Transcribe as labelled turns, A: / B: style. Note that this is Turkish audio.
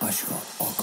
A: Aşka Okan